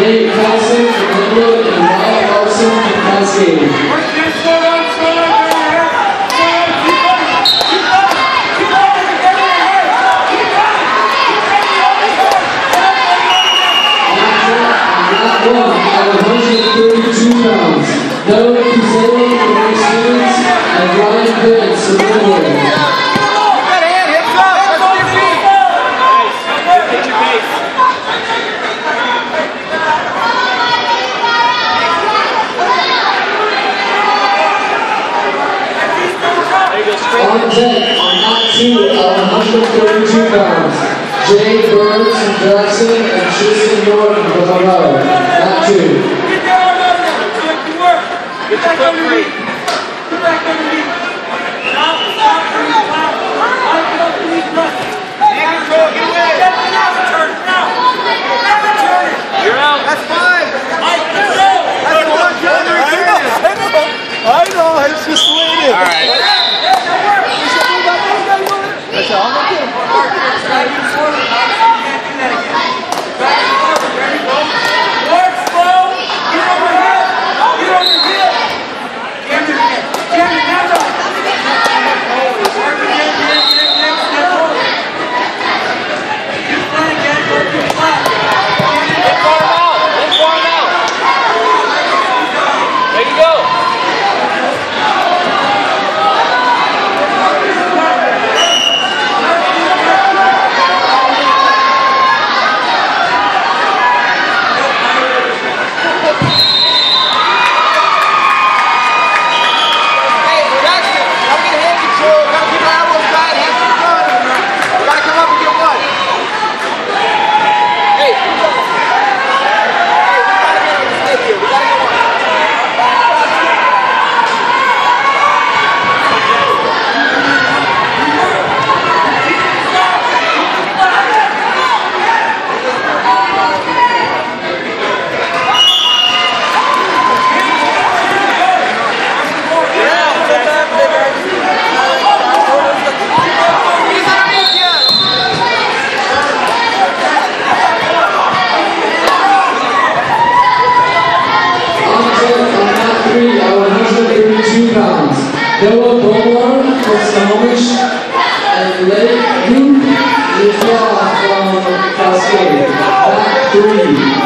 Nate Carlson from Lynnwood, and Wyatt Larson from Cascade. Not one at 132 pounds. Noah Kuzela from Lake and Ryan from. On deck on night two at 132 pounds. Jay Burns from Jackson and Tristan York from Colorado. Night two. Get the foot free. You're out. That's fine. That's the one John I know, it's just the way it is. All right. Noah Beaumont from Snohomish and Lake Luke Lefroy from Cascade. Back.